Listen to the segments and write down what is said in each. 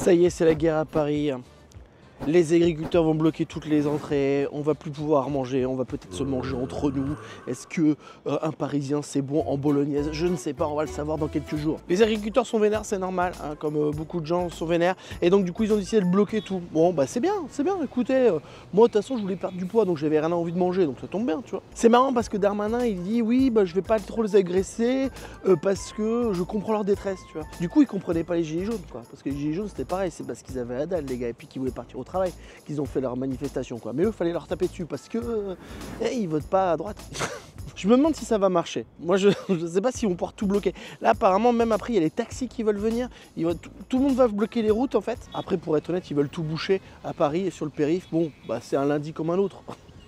Ça y est, c'est la guerre à Paris. Les agriculteurs vont bloquer toutes les entrées, on va plus pouvoir manger, on va peut-être se manger entre nous. Est-ce que euh, un Parisien c'est bon en bolognaise? Je ne sais pas, on va le savoir dans quelques jours. Les agriculteurs sont vénères, c'est normal, hein, comme euh, beaucoup de gens sont vénères. Et donc du coup ils ont décidé de bloquer tout. Bon bah c'est bien, c'est bien, écoutez, euh, moi de toute façon je voulais perdre du poids donc j'avais rien envie de manger, donc ça tombe bien, tu vois. C'est marrant parce que Darmanin il dit oui bah je vais pas trop les agresser parce que je comprends leur détresse, tu vois. Du coup ils comprenaient pas les gilets jaunes quoi, parce que les gilets jaunes c'était pareil, c'est parce qu'ils avaient la dalle les gars et puis qu'ils voulaient partir au qu'ils ont fait leur manifestation quoi. Mais eux fallait leur taper dessus parce que eh, ils votent pas à droite. je me demande si ça va marcher. Moi je sais pas si on pouvoir tout bloquer. Là apparemment même après il y a les taxis qui veulent venir. tout, le monde va bloquer les routes en fait. Après pour être honnête ils veulent tout boucher à Paris et sur le périph. Bon bah c'est un lundi comme un autre.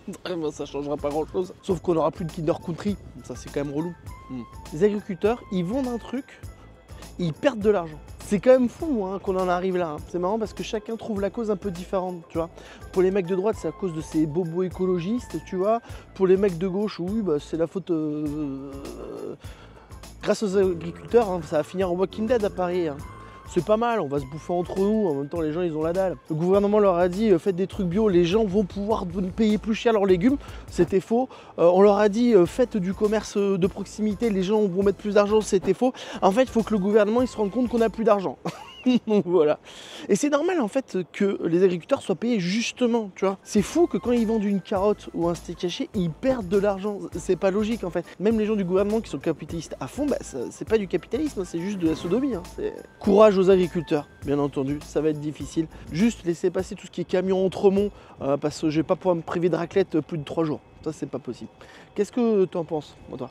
Ça changera pas grand chose. Sauf qu'on aura plus de Kinder Country. Ça c'est quand même relou. Hmm. Les agriculteurs ils vendent un truc, ils perdent de l'argent. C'est quand même fou hein, qu'on en arrive là. Hein. C'est marrant parce que chacun trouve la cause un peu différente, tu. Pour les mecs de droite, c'est à cause de ces bobos écologistes, tu vois. Pour les mecs de gauche, oui, bah, c'est la faute... Euh, grâce aux agriculteurs, hein, ça va finir en Walking Dead à Paris c'est pas mal, on va se bouffer entre nous, en même temps les gens ils ont la dalle. Le gouvernement leur a dit euh, faites des trucs bio, les gens vont pouvoir payer plus cher leurs légumes, c'était faux. Euh, on leur a dit euh, faites du commerce de proximité, les gens vont mettre plus d'argent, c'était faux. En fait il faut que le gouvernement il se rende compte qu'on n'a plus d'argent. voilà. Et c'est normal en fait que les agriculteurs soient payés justement, tu vois. C'est fou que quand ils vendent une carotte ou un steak haché, ils perdent de l'argent. C'est pas logique en fait. Même les gens du gouvernement qui sont capitalistes à fond, bah, c'est pas du capitalisme, c'est juste de la sodomie. Hein. Courage aux agriculteurs, bien entendu, ça va être difficile. Juste laisser passer tout ce qui est camion Entremont, euh, parce que je vais pas pouvoir me priver de raclette plus de trois jours. Ça, c'est pas possible. Qu'est-ce que tu en penses, toi